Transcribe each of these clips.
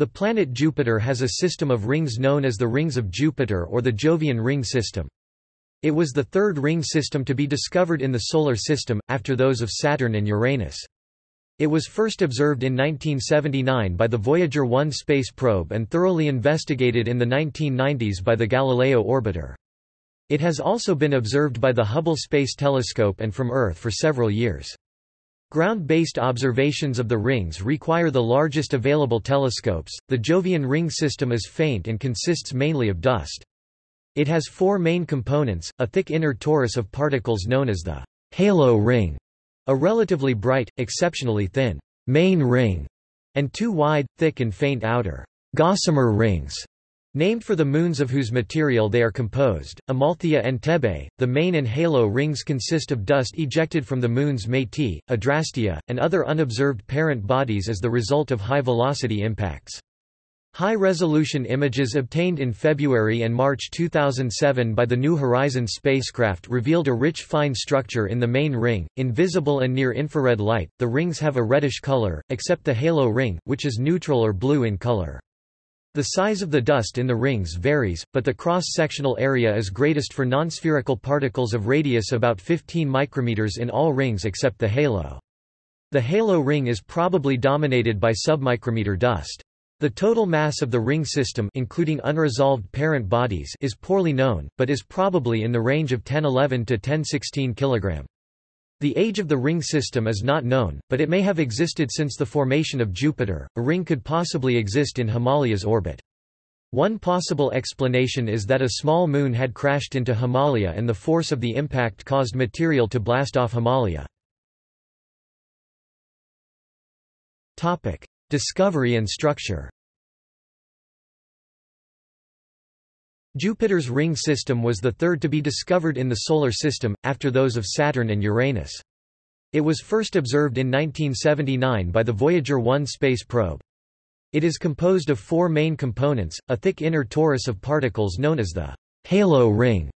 The planet Jupiter has a system of rings known as the rings of Jupiter or the Jovian ring system. It was the third ring system to be discovered in the Solar System, after those of Saturn and Uranus. It was first observed in 1979 by the Voyager 1 space probe and thoroughly investigated in the 1990s by the Galileo orbiter. It has also been observed by the Hubble Space Telescope and from Earth for several years. Ground-based observations of the rings require the largest available telescopes. The Jovian ring system is faint and consists mainly of dust. It has four main components, a thick inner torus of particles known as the halo ring, a relatively bright, exceptionally thin main ring, and two wide, thick and faint outer gossamer rings. Named for the moons of whose material they are composed, Amalthea and Thebe, the main and halo rings consist of dust ejected from the moons Metis, Adrastea, and other unobserved parent bodies as the result of high-velocity impacts. High-resolution images obtained in February and March 2007 by the New Horizons spacecraft revealed a rich fine structure in the main ring, in visible and near-infrared light. The rings have a reddish color, except the halo ring, which is neutral or blue in color. The size of the dust in the rings varies, but the cross-sectional area is greatest for non-spherical particles of radius about 15 micrometers in all rings except the halo. The halo ring is probably dominated by submicrometer dust. The total mass of the ring system including unresolved parent bodies is poorly known, but is probably in the range of 1011 to 1016 kg. The age of the ring system is not known, but it may have existed since the formation of Jupiter. A ring could possibly exist in Himalaya's orbit. One possible explanation is that a small moon had crashed into Himalaya and the force of the impact caused material to blast off Himalaya. Topic: Discovery and structure. Jupiter's ring system was the third to be discovered in the Solar System, after those of Saturn and Uranus. It was first observed in 1979 by the Voyager 1 space probe. It is composed of four main components, a thick inner torus of particles known as the halo ring,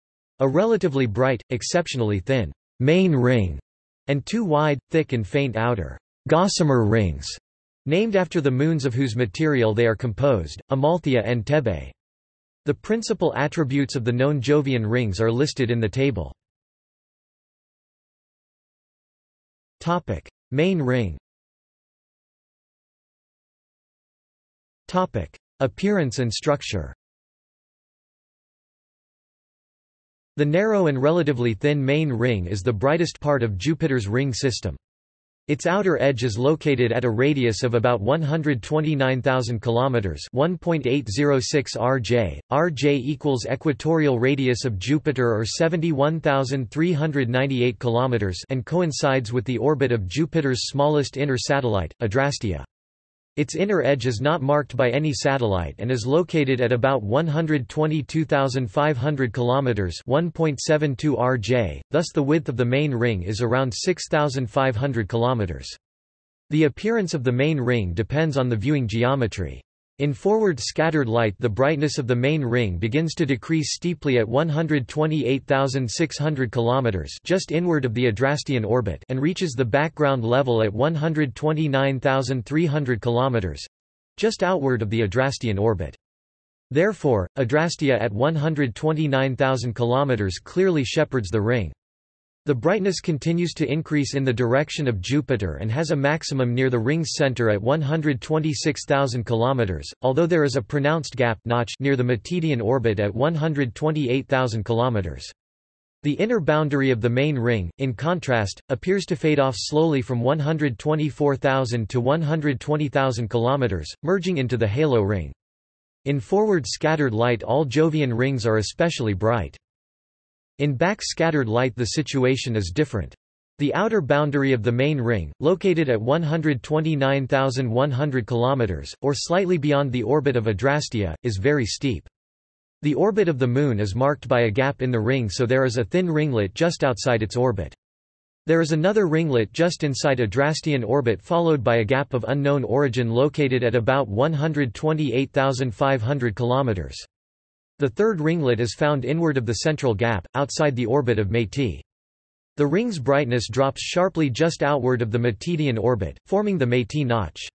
a relatively bright, exceptionally thin main ring, and two wide, thick and faint outer gossamer rings, named after the moons of whose material they are composed, Amalthea and Thebe. The principal attributes of the known Jovian rings are listed in the table. Topic: Main ring. Topic: Appearance and structure. The narrow and relatively thin main ring is the brightest part of Jupiter's ring system. Its outer edge is located at a radius of about 129,000 kilometers, 1.806 rj. Rj equals equatorial radius of Jupiter or 71,398 kilometers and coincides with the orbit of Jupiter's smallest inner satellite, Adrastea. Its inner edge is not marked by any satellite and is located at about 122,500 kilometers, 1.72 rj. Thus the width of the main ring is around 6,500 kilometers. The appearance of the main ring depends on the viewing geometry. In forward scattered light the brightness of the main ring begins to decrease steeply at 128,600 km just inward of the Adrastean orbit and reaches the background level at 129,300 km just outward of the Adrastean orbit. Therefore, Adrastea at 129,000 km clearly shepherds the ring. The brightness continues to increase in the direction of Jupiter and has a maximum near the ring's center at 126,000 km, although there is a pronounced gap notch near the Metidian orbit at 128,000 km. The inner boundary of the main ring, in contrast, appears to fade off slowly from 124,000 to 120,000 km, merging into the halo ring. In forward scattered light all Jovian rings are especially bright. In back-scattered light the situation is different. The outer boundary of the main ring, located at 129,100 km, or slightly beyond the orbit of Adrastea, is very steep. The orbit of the Moon is marked by a gap in the ring so there is a thin ringlet just outside its orbit. There is another ringlet just inside Adrastean orbit followed by a gap of unknown origin located at about 128,500 km. The third ringlet is found inward of the central gap, outside the orbit of Metis. The ring's brightness drops sharply just outward of the Metidian orbit, forming the Metis notch.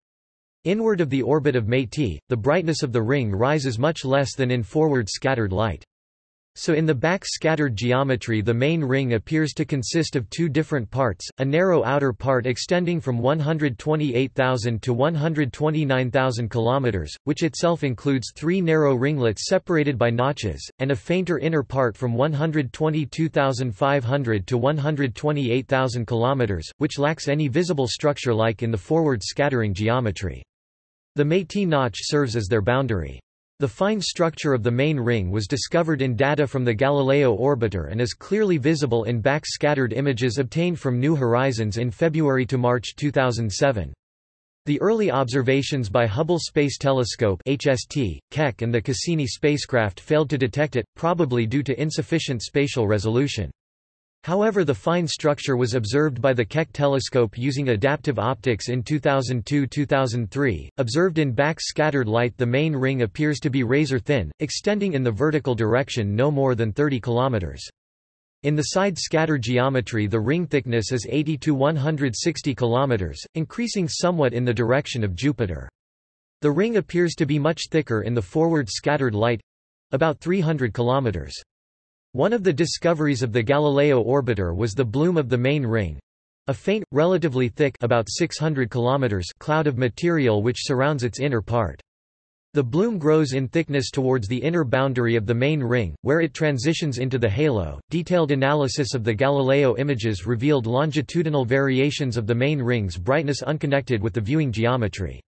Inward of the orbit of Metis, the brightness of the ring rises much less than in forward scattered light. So in the back-scattered geometry the main ring appears to consist of two different parts, a narrow outer part extending from 128,000 to 129,000 km, which itself includes three narrow ringlets separated by notches, and a fainter inner part from 122,500 to 128,000 km, which lacks any visible structure like in the forward scattering geometry. The Metis notch serves as their boundary. The fine structure of the main ring was discovered in data from the Galileo orbiter and is clearly visible in back-scattered images obtained from New Horizons in February to March 2007. The early observations by Hubble Space Telescope HST, Keck and the Cassini spacecraft failed to detect it, probably due to insufficient spatial resolution. However the fine structure was observed by the Keck telescope using adaptive optics in 2002–2003. Observed in back-scattered light the main ring appears to be razor-thin, extending in the vertical direction no more than 30 km. In the side scatter geometry the ring thickness is 80 to 160 km, increasing somewhat in the direction of Jupiter. The ring appears to be much thicker in the forward scattered light—about 300 km. One of the discoveries of the Galileo orbiter was the bloom of the main ring, a faint, relatively thick about 600 km cloud of material which surrounds its inner part. The bloom grows in thickness towards the inner boundary of the main ring, where it transitions into the halo. Detailed analysis of the Galileo images revealed longitudinal variations of the main ring's brightness unconnected with the viewing geometry.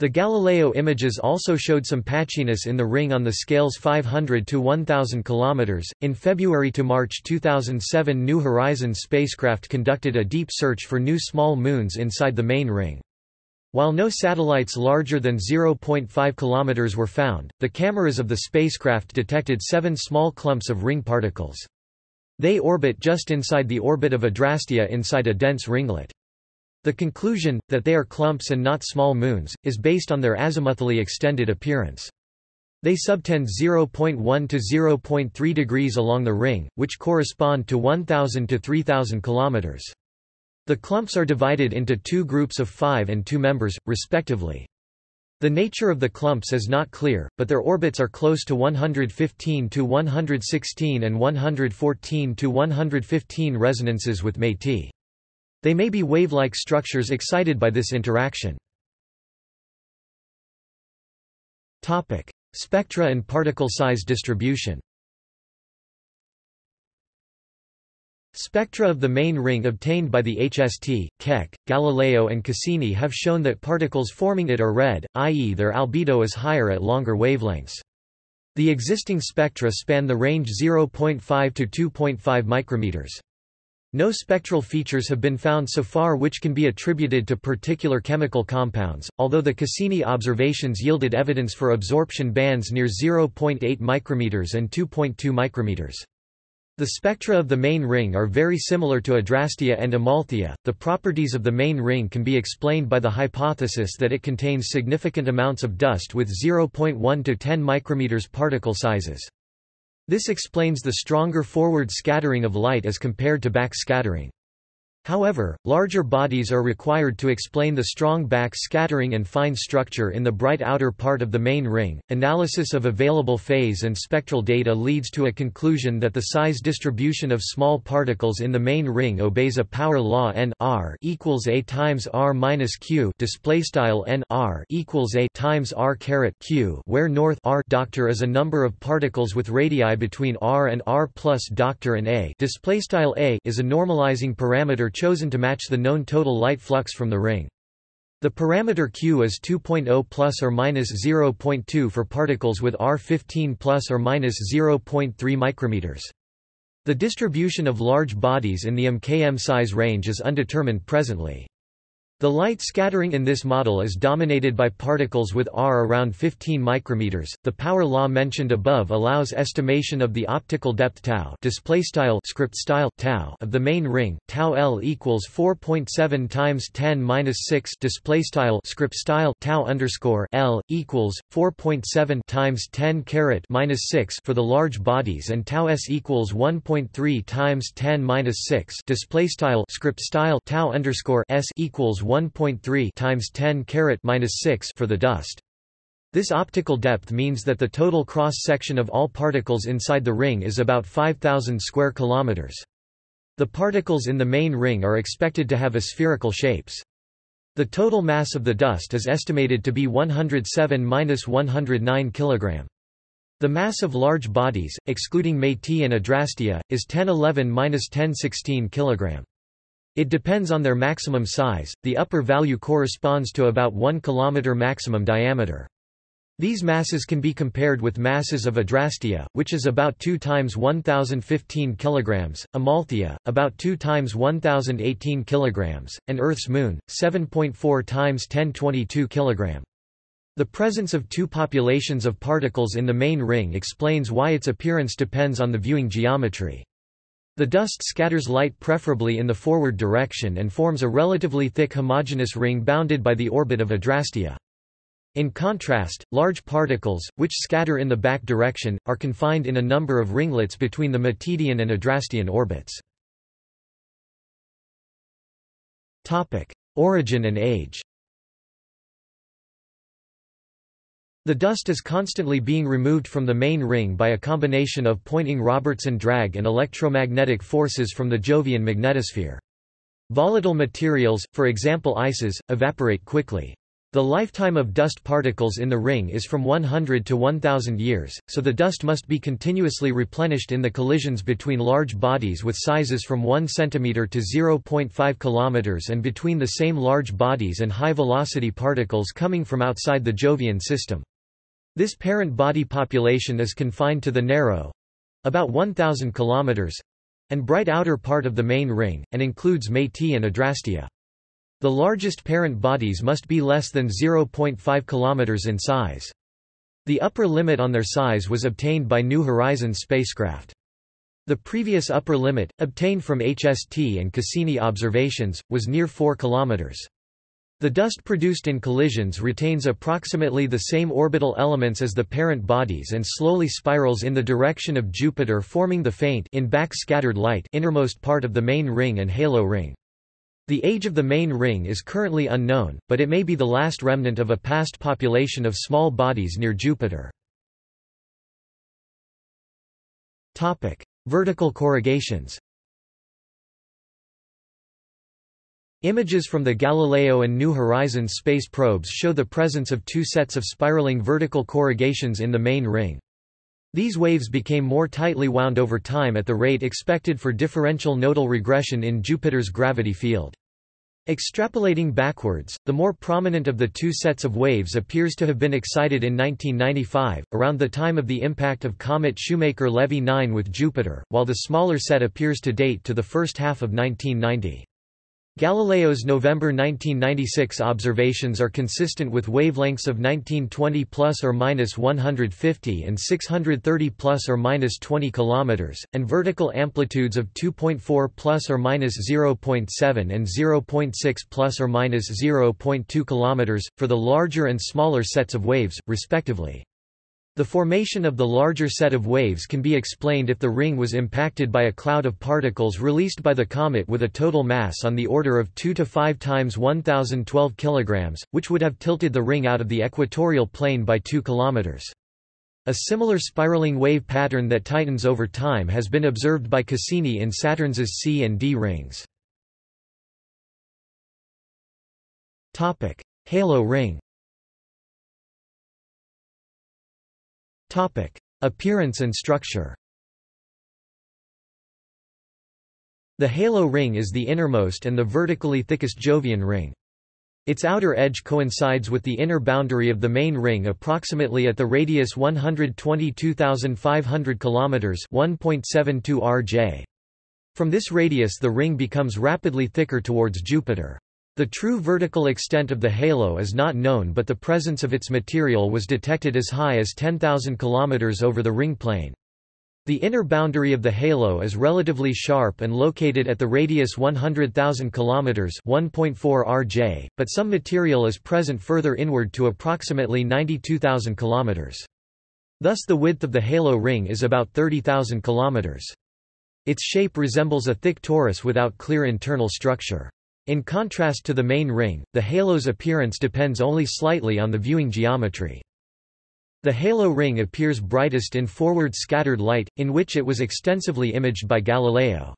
The Galileo images also showed some patchiness in the ring on the scales 500 to 1000 km. In February to March 2007, New Horizons spacecraft conducted a deep search for new small moons inside the main ring. While no satellites larger than 0.5 km were found, the cameras of the spacecraft detected seven small clumps of ring particles. They orbit just inside the orbit of Adrastea inside a dense ringlet. The conclusion, that they are clumps and not small moons, is based on their azimuthally extended appearance. They subtend 0.1 to 0.3 degrees along the ring, which correspond to 1,000 to 3,000 km. The clumps are divided into two groups of five and two members, respectively. The nature of the clumps is not clear, but their orbits are close to 115 to 116 and 114 to 115 resonances with Metis. They may be wave-like structures excited by this interaction. Topic: Spectra and particle size distribution Spectra of the main ring obtained by the HST, Keck, Galileo and Cassini have shown that particles forming it are red, i.e. their albedo is higher at longer wavelengths. The existing spectra span the range 0.5 to 2.5 micrometers. No spectral features have been found so far which can be attributed to particular chemical compounds, although the Cassini observations yielded evidence for absorption bands near 0.8 micrometers and 2.2 micrometers. The spectra of the main ring are very similar to Adrastea and Amalthea. The properties of the main ring can be explained by the hypothesis that it contains significant amounts of dust with 0.1 to 10 micrometers particle sizes. This explains the stronger forward scattering of light as compared to back scattering. However, larger bodies are required to explain the strong back scattering and fine structure in the bright outer part of the main ring. Analysis of available phase and spectral data leads to a conclusion that the size distribution of small particles in the main ring obeys a power law n r equals a times r minus q display style n r equals a times r caret q, where north r doctor is a number of particles with radii between r and r plus doctor and a display style a is a normalizing parameter chosen to match the known total light flux from the ring. The parameter q is 2.0 plus or minus 0.2 for particles with R15 plus or minus 0.3 micrometers. The distribution of large bodies in the MKM size range is undetermined presently. The light scattering in this model is dominated by particles with R around 15 micrometers. The power law mentioned above allows estimation of the optical depth tau, display style script style tau of the main ring. Tau L equals 4.7 times 10 minus 6 display style script style tau underscore L equals 4.7 times 10 caret minus 6 for the large bodies and tau S equals 1.3 times 10 minus 6 display style script style tau underscore S equals 1.3 times 10 carat minus 6 for the dust. This optical depth means that the total cross-section of all particles inside the ring is about 5000 square kilometers. The particles in the main ring are expected to have a spherical shapes. The total mass of the dust is estimated to be 107–109 kg. The mass of large bodies, excluding Metis and Adrastea, is 1011–1016 kg. It depends on their maximum size, the upper value corresponds to about 1 km maximum diameter. These masses can be compared with masses of Adrastea, which is about 2 times 1015 kg, Amalthea, about 2 times 1018 kg, and Earth's Moon, 7.4 times 1022 kg. The presence of two populations of particles in the main ring explains why its appearance depends on the viewing geometry. The dust scatters light preferably in the forward direction and forms a relatively thick homogeneous ring bounded by the orbit of Adrastea. In contrast, large particles, which scatter in the back direction, are confined in a number of ringlets between the Metidian and Adrastean orbits. Origin and age The dust is constantly being removed from the main ring by a combination of Poynting-Robertson drag and electromagnetic forces from the Jovian magnetosphere. Volatile materials, for example ices, evaporate quickly. The lifetime of dust particles in the ring is from 100 to 1000 years, so the dust must be continuously replenished in the collisions between large bodies with sizes from 1 cm to 0.5 km and between the same large bodies and high-velocity particles coming from outside the Jovian system. This parent body population is confined to the narrow—about 1000 km and bright outer part of the main ring, and includes Metis and Adrastea. The largest parent bodies must be less than 0.5 km in size. The upper limit on their size was obtained by New Horizons spacecraft. The previous upper limit, obtained from HST and Cassini observations, was near 4 km. The dust produced in collisions retains approximately the same orbital elements as the parent bodies and slowly spirals in the direction of Jupiter forming the faint in back scattered light innermost part of the main ring and halo ring. The age of the main ring is currently unknown, but it may be the last remnant of a past population of small bodies near Jupiter. Vertical corrugations Images from the Galileo and New Horizons space probes show the presence of two sets of spiraling vertical corrugations in the main ring. These waves became more tightly wound over time at the rate expected for differential nodal regression in Jupiter's gravity field. Extrapolating backwards, the more prominent of the two sets of waves appears to have been excited in 1995, around the time of the impact of comet Shoemaker-Levy 9 with Jupiter, while the smaller set appears to date to the first half of 1990. Galileo's November 1996 observations are consistent with wavelengths of 1920 plus or minus 150 and 630 plus or minus 20 kilometers, and vertical amplitudes of 2.4 plus or minus 0.7 and 0.6 plus or minus 0.2 kilometers for the larger and smaller sets of waves, respectively. The formation of the larger set of waves can be explained if the ring was impacted by a cloud of particles released by the comet with a total mass on the order of 2 to 5 times 1012 kg, which would have tilted the ring out of the equatorial plane by 2 km. A similar spiraling wave pattern that tightens over time has been observed by Cassini in Saturn's C and D rings. Halo ring Topic: Appearance and structure. The halo ring is the innermost and the vertically thickest Jovian ring. Its outer edge coincides with the inner boundary of the main ring approximately at the radius 122,500 km 1.72 rj. From this radius the ring becomes rapidly thicker towards Jupiter. The true vertical extent of the halo is not known but the presence of its material was detected as high as 10,000 km over the ring plane. The inner boundary of the halo is relatively sharp and located at the radius 100,000 km 1.4 rj, but some material is present further inward to approximately 92,000 km. Thus the width of the halo ring is about 30,000 km. Its shape resembles a thick torus without clear internal structure. In contrast to the main ring, the halo's appearance depends only slightly on the viewing geometry. The halo ring appears brightest in forward scattered light, in which it was extensively imaged by Galileo.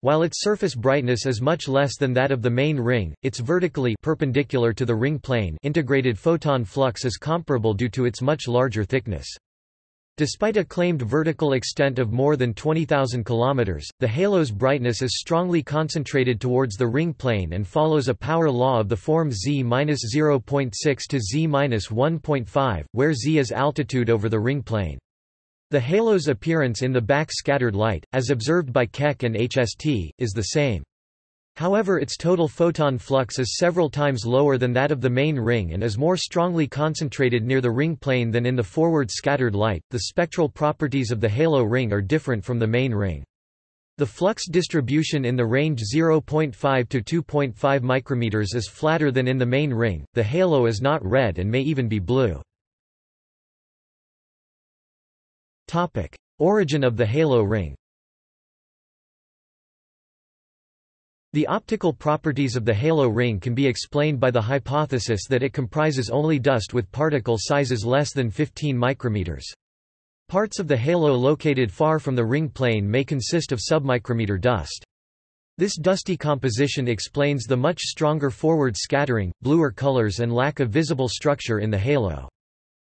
While its surface brightness is much less than that of the main ring, its vertically perpendicular to the ring plane integrated photon flux is comparable due to its much larger thickness. Despite a claimed vertical extent of more than 20,000 km, the halo's brightness is strongly concentrated towards the ring plane and follows a power law of the form z-0.6 to z-1.5, where z is altitude over the ring plane. The halo's appearance in the back-scattered light, as observed by Keck and HST, is the same. However its total photon flux is several times lower than that of the main ring and is more strongly concentrated near the ring plane than in the forward scattered light. The spectral properties of the halo ring are different from the main ring. The flux distribution in the range 0.5 to 2.5 micrometers is flatter than in the main ring. The halo is not red and may even be blue. Topic: Origin of the halo ring. The optical properties of the halo ring can be explained by the hypothesis that it comprises only dust with particle sizes less than 15 micrometers. Parts of the halo located far from the ring plane may consist of submicrometer dust. This dusty composition explains the much stronger forward scattering, bluer colors and lack of visible structure in the halo.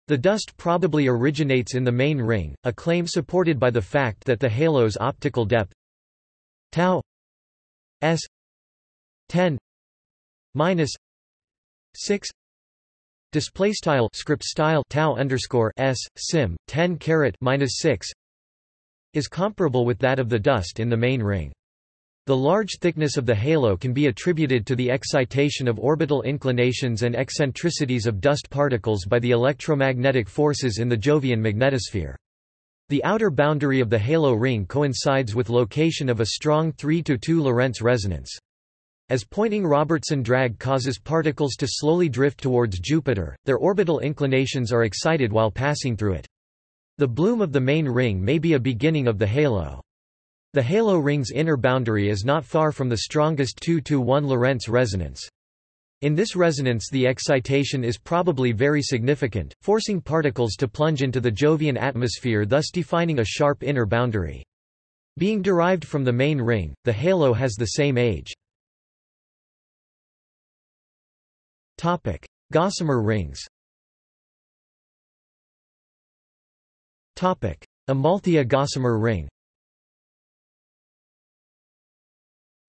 The dust probably originates in the main ring, a claim supported by the fact that the halo's optical depth tau S ten minus six display style script style tau underscore s sim 10 caret minus 6 is comparable with that of the dust in the main ring. The large thickness of the halo can be attributed to the excitation of orbital inclinations and eccentricities of dust particles by the electromagnetic forces in the Jovian magnetosphere. The outer boundary of the halo ring coincides with location of a strong 3 to 2 Lorentz resonance. As Poynting-Robertson drag causes particles to slowly drift towards Jupiter, their orbital inclinations are excited while passing through it. The bloom of the main ring may be a beginning of the halo. The halo ring's inner boundary is not far from the strongest 2 to 1 Lorentz resonance. In this resonance the excitation is probably very significant, forcing particles to plunge into the Jovian atmosphere thus defining a sharp inner boundary. Being derived from the main ring, the halo has the same age. Topic: Gossamer rings Topic: Amalthea gossamer ring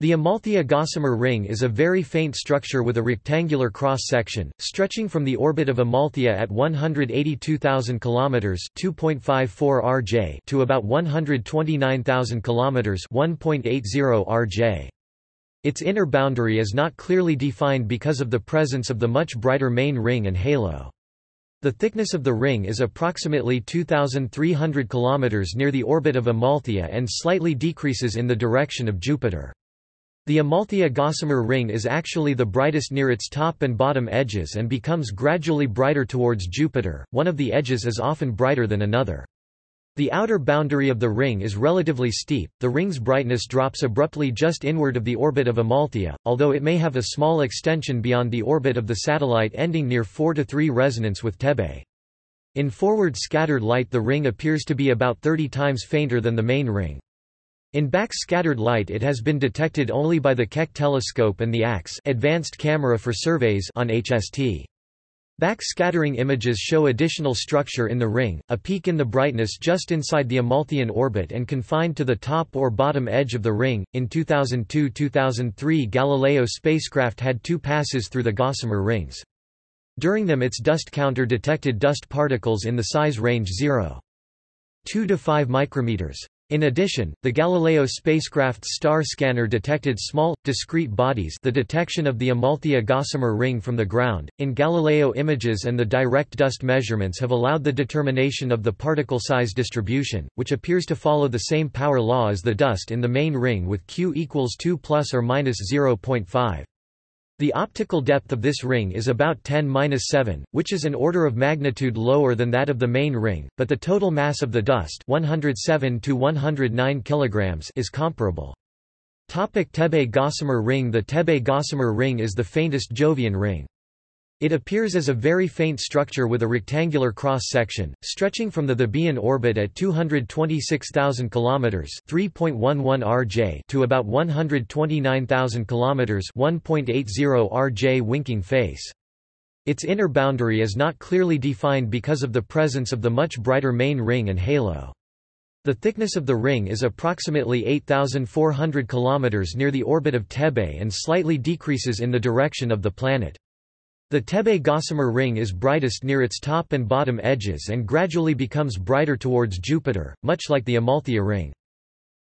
The Amalthea gossamer ring is a very faint structure with a rectangular cross-section, stretching from the orbit of Amalthea at 182,000 km (2.54 rj) to about 129,000 km (1.80 rj). Its inner boundary is not clearly defined because of the presence of the much brighter main ring and halo. The thickness of the ring is approximately 2,300 km near the orbit of Amalthea and slightly decreases in the direction of Jupiter. The Amalthea gossamer ring is actually the brightest near its top and bottom edges and becomes gradually brighter towards Jupiter, one of the edges is often brighter than another. The outer boundary of the ring is relatively steep, the ring's brightness drops abruptly just inward of the orbit of Amalthea, although it may have a small extension beyond the orbit of the satellite ending near 4 to 3 resonance with Thebe. In forward scattered light the ring appears to be about 30 times fainter than the main ring. In backscattered light it has been detected only by the Keck telescope and the ACS advanced camera for surveys on HST. Backscattering images show additional structure in the ring, a peak in the brightness just inside the Amalthean orbit and confined to the top or bottom edge of the ring. In 2002-2003 Galileo spacecraft had two passes through the Gossamer rings. During them its dust counter detected dust particles in the size range 0. 2 to 5 micrometers. In addition, the Galileo spacecraft's star scanner detected small, discrete bodies the detection of the Amalthea gossamer ring from the ground, in Galileo images and the direct dust measurements have allowed the determination of the particle size distribution, which appears to follow the same power law as the dust in the main ring with q equals 2 plus or minus 0.5. The optical depth of this ring is about 10-7, which is an order of magnitude lower than that of the main ring, but the total mass of the dust 107 to 109 kilograms is comparable. Thebe-Gossamer ring The Thebe-Gossamer ring is the faintest Jovian ring. It appears as a very faint structure with a rectangular cross-section, stretching from the Thebaean orbit at 226,000 km (3.11 rj) to about 129,000 km (1.80 rj) winking face. Its inner boundary is not clearly defined because of the presence of the much brighter main ring and halo. The thickness of the ring is approximately 8,400 km near the orbit of Thebe and slightly decreases in the direction of the planet. The Thebe-Gossamer ring is brightest near its top and bottom edges and gradually becomes brighter towards Jupiter, much like the Amalthea ring.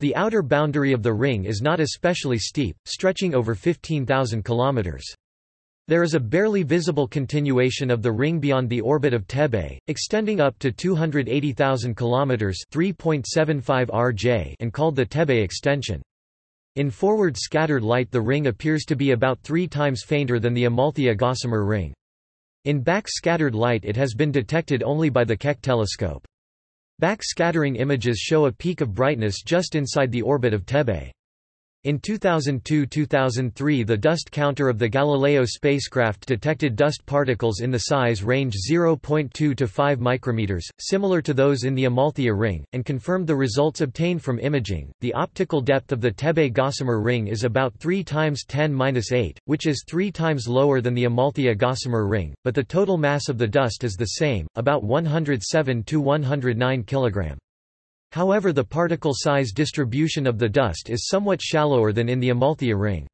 The outer boundary of the ring is not especially steep, stretching over 15,000 kilometers. There is a barely visible continuation of the ring beyond the orbit of Thebe, extending up to 280,000 kilometers (3.75 rj) and called the Thebe extension. In forward scattered light the ring appears to be about three times fainter than the Amalthea-Gossamer ring. In back-scattered light it has been detected only by the Keck telescope. Back-scattering images show a peak of brightness just inside the orbit of Thebe. In 2002–2003 the dust counter of the Galileo spacecraft detected dust particles in the size range 0.2 to 5 micrometers, similar to those in the Amalthea ring, and confirmed the results obtained from imaging. The optical depth of the Thebe-Gossamer ring is about 3 times 10^-8, which is 3 times lower than the Amalthea-Gossamer ring, but the total mass of the dust is the same, about 107 to 109 kg. However the particle size distribution of the dust is somewhat shallower than in the Amalthea ring.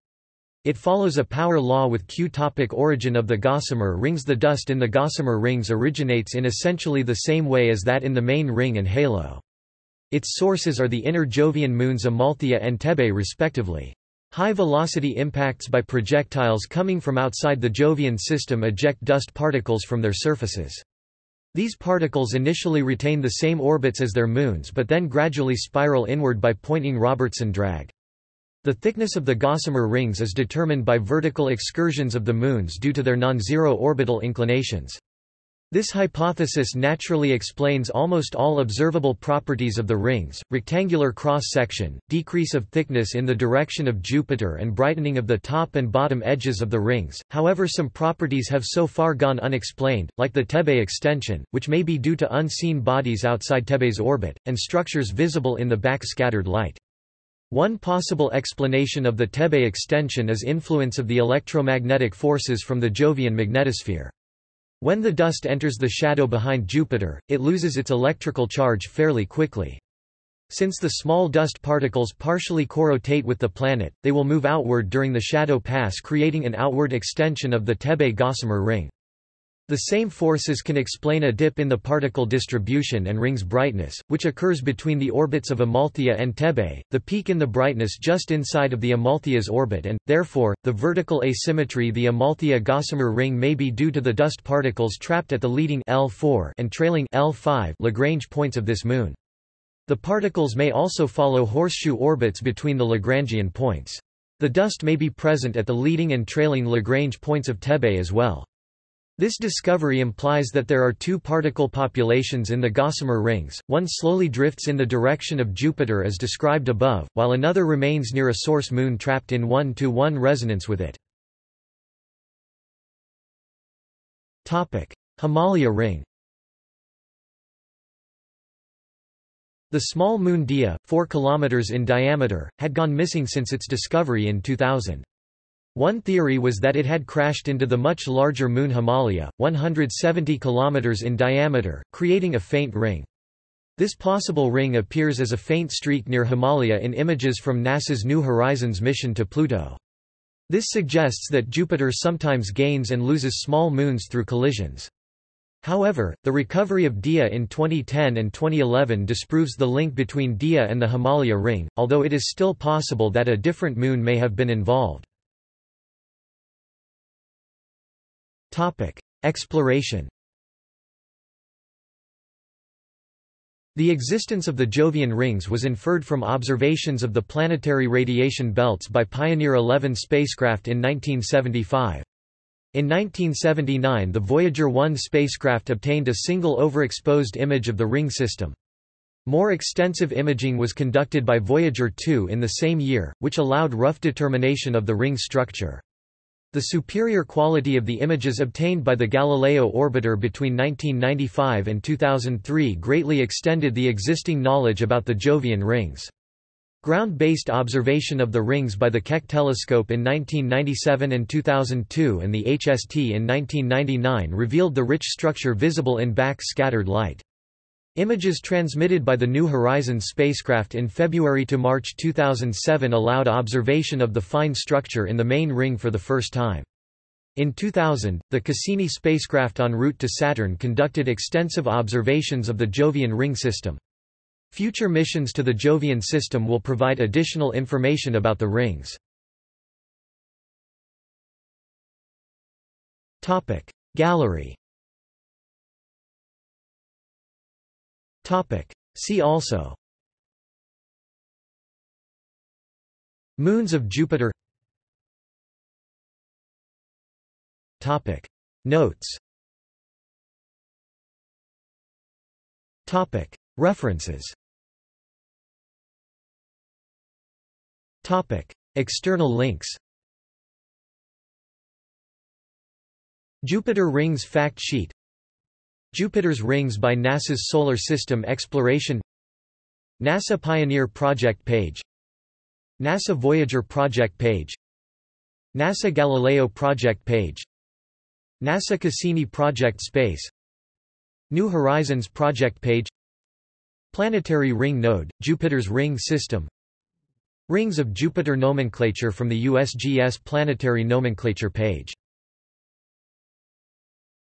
It follows a power law with Q-topic origin of the gossamer rings The dust in the gossamer rings originates in essentially the same way as that in the main ring and halo. Its sources are the inner Jovian moons Amalthea and Thebe respectively. High-velocity impacts by projectiles coming from outside the Jovian system eject dust particles from their surfaces. These particles initially retain the same orbits as their moons but then gradually spiral inward by Poynting Robertson drag. The thickness of the gossamer rings is determined by vertical excursions of the moons due to their non-zero orbital inclinations. This hypothesis naturally explains almost all observable properties of the rings, rectangular cross-section, decrease of thickness in the direction of Jupiter and brightening of the top and bottom edges of the rings, however some properties have so far gone unexplained, like the Thebe extension, which may be due to unseen bodies outside Thebe's orbit, and structures visible in the back-scattered light. One possible explanation of the Thebe extension is influence of the electromagnetic forces from the Jovian magnetosphere. When the dust enters the shadow behind Jupiter, it loses its electrical charge fairly quickly. Since the small dust particles partially corotate with the planet, they will move outward during the shadow pass creating an outward extension of the Thebe-Gossamer ring. The same forces can explain a dip in the particle distribution and ring's brightness, which occurs between the orbits of Amalthea and Thebe, the peak in the brightness just inside of the Amalthea's orbit and, therefore, the vertical asymmetry the Amalthea-Gossamer ring may be due to the dust particles trapped at the leading L4 and trailing L5 Lagrange points of this moon. The particles may also follow horseshoe orbits between the Lagrangian points. The dust may be present at the leading and trailing Lagrange points of Thebe as well. This discovery implies that there are two particle populations in the gossamer rings, one slowly drifts in the direction of Jupiter as described above, while another remains near a source moon trapped in one-to-one resonance with it. Himalaya ring The small moon Dia, 4 km in diameter, had gone missing since its discovery in 2000. One theory was that it had crashed into the much larger moon Himalaya, 170 km in diameter, creating a faint ring. This possible ring appears as a faint streak near Himalaya in images from NASA's New Horizons mission to Pluto. This suggests that Jupiter sometimes gains and loses small moons through collisions. However, the recovery of Dia in 2010 and 2011 disproves the link between Dia and the Himalaya ring, although it is still possible that a different moon may have been involved. Topic: Exploration. The existence of the Jovian rings was inferred from observations of the planetary radiation belts by Pioneer 11 spacecraft in 1975. In 1979 the Voyager 1 spacecraft obtained a single overexposed image of the ring system. More extensive imaging was conducted by Voyager 2 in the same year, which allowed rough determination of the ring structure. The superior quality of the images obtained by the Galileo orbiter between 1995 and 2003 greatly extended the existing knowledge about the Jovian rings. Ground-based observation of the rings by the Keck telescope in 1997 and 2002 and the HST in 1999 revealed the rich structure visible in back-scattered light. Images transmitted by the New Horizons spacecraft in February to March 2007 allowed observation of the fine structure in the main ring for the first time. In 2000, the Cassini spacecraft en route to Saturn conducted extensive observations of the Jovian ring system. Future missions to the Jovian system will provide additional information about the rings. Gallery See also. Moons of Jupiter. Topic. Notes. Topic. References. Topic. External links. Jupiter Rings Fact Sheet Jupiter's Rings by NASA's Solar System Exploration NASA Pioneer Project page NASA Voyager Project page NASA Galileo Project page NASA Cassini Project Space New Horizons Project page Planetary Ring Node, Jupiter's Ring System Rings of Jupiter nomenclature from the USGS Planetary Nomenclature page